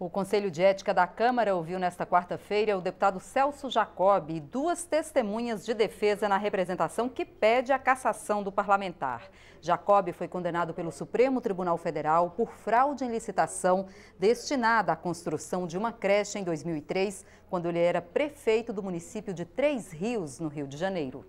O Conselho de Ética da Câmara ouviu nesta quarta-feira o deputado Celso Jacob e duas testemunhas de defesa na representação que pede a cassação do parlamentar. Jacob foi condenado pelo Supremo Tribunal Federal por fraude em licitação destinada à construção de uma creche em 2003, quando ele era prefeito do município de Três Rios, no Rio de Janeiro.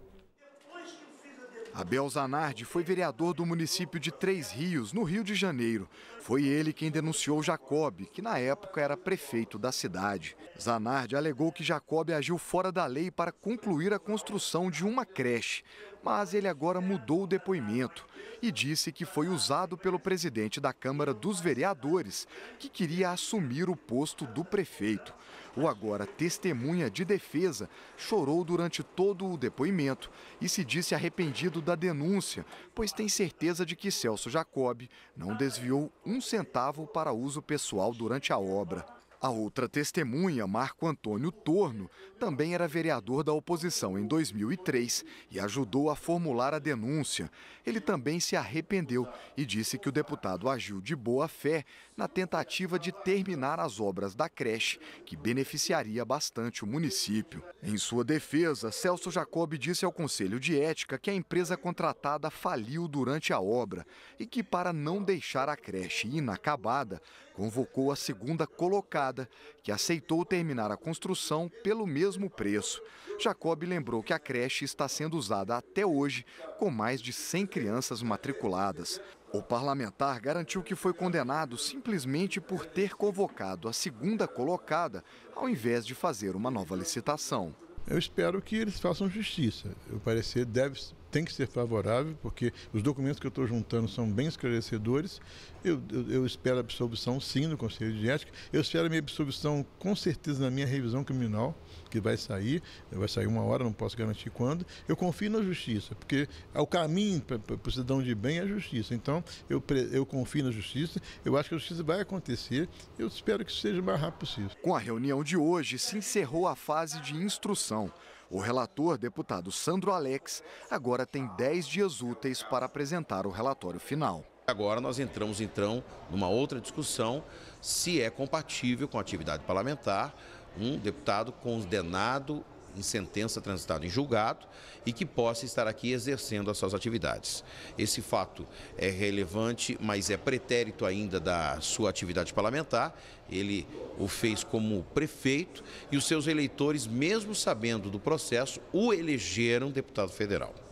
Abel Zanardi foi vereador do município de Três Rios, no Rio de Janeiro. Foi ele quem denunciou Jacob, que na época era prefeito da cidade. Zanardi alegou que Jacob agiu fora da lei para concluir a construção de uma creche, mas ele agora mudou o depoimento e disse que foi usado pelo presidente da Câmara dos Vereadores, que queria assumir o posto do prefeito. O agora testemunha de defesa chorou durante todo o depoimento e se disse arrependido da denúncia, pois tem certeza de que Celso Jacob não desviou um centavo para uso pessoal durante a obra. A outra testemunha, Marco Antônio Torno, também era vereador da oposição em 2003 e ajudou a formular a denúncia. Ele também se arrependeu e disse que o deputado agiu de boa fé na tentativa de terminar as obras da creche, que beneficiaria bastante o município. Em sua defesa, Celso Jacob disse ao Conselho de Ética que a empresa contratada faliu durante a obra e que, para não deixar a creche inacabada, convocou a segunda colocada, que aceitou terminar a construção pelo mesmo preço. Jacob lembrou que a creche está sendo usada até hoje, com mais de 100 crianças matriculadas. O parlamentar garantiu que foi condenado simplesmente por ter convocado a segunda colocada, ao invés de fazer uma nova licitação. Eu espero que eles façam justiça. O parecer deve tem que ser favorável, porque os documentos que eu estou juntando são bem esclarecedores. Eu, eu, eu, espero absolvição, sim, no Conselho de Ética. Eu espero a minha absolvição, com certeza, na minha revisão criminal, que vai sair. Vai sair uma hora, não posso garantir quando. Eu confio na justiça, porque o caminho para o cidadão de bem é a justiça. Então, eu, eu confio na justiça. Eu acho que a justiça vai acontecer. Eu espero que seja o mais rápido possível. Com a reunião de hoje, se encerrou a fase de instrução. O relator, deputado Sandro Alex, agora tem 10 dias úteis para apresentar o relatório final. Agora nós entramos então numa outra discussão se é compatível com a atividade parlamentar um deputado condenado em sentença transitada em julgado e que possa estar aqui exercendo as suas atividades. Esse fato é relevante, mas é pretérito ainda da sua atividade parlamentar. Ele o fez como prefeito e os seus eleitores, mesmo sabendo do processo, o elegeram deputado federal.